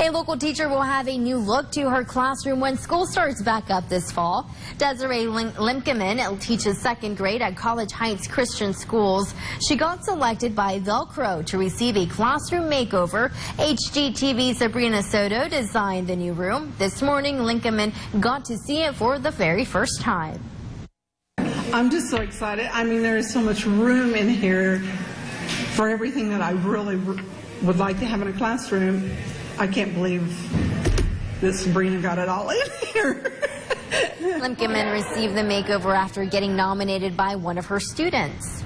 A local teacher will have a new look to her classroom when school starts back up this fall. Desiree Lim Limkeman teaches second grade at College Heights Christian Schools. She got selected by Velcro to receive a classroom makeover. HGTV Sabrina Soto designed the new room. This morning, Limkeman got to see it for the very first time. I'm just so excited. I mean, there is so much room in here for everything that I really would like to have in a classroom. I can't believe that Sabrina got it all in here. Limkeman received the makeover after getting nominated by one of her students.